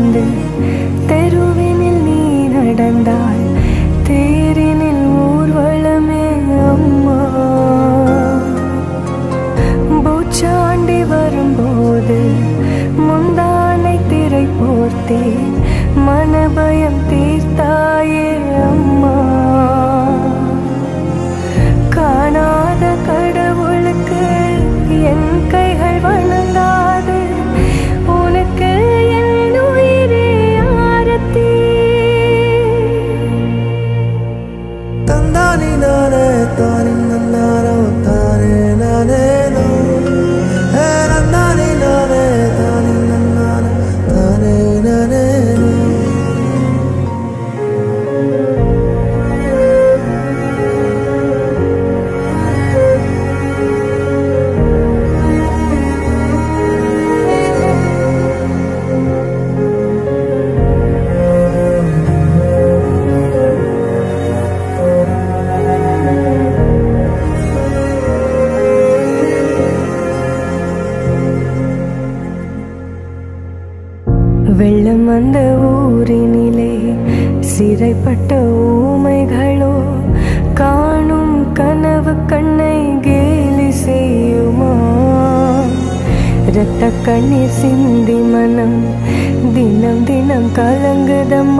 வந்து தெருவினில் நீ நடந்தால் தேரினில் ஊர்வலமே அம்மா. பூச்சாண்டி வரும்போது முந்தானை திரை போர்த்தே மனபயம் வெள்ளம் வந்த ஊரினிலே சிறைப்பட்ட ஊமைகளோ காணும் கனவு கண்ணை கேலி செய்யுமா ரத்த கண்ணீர் சிந்தி மனம் தினம் தினம் கலங்குதம்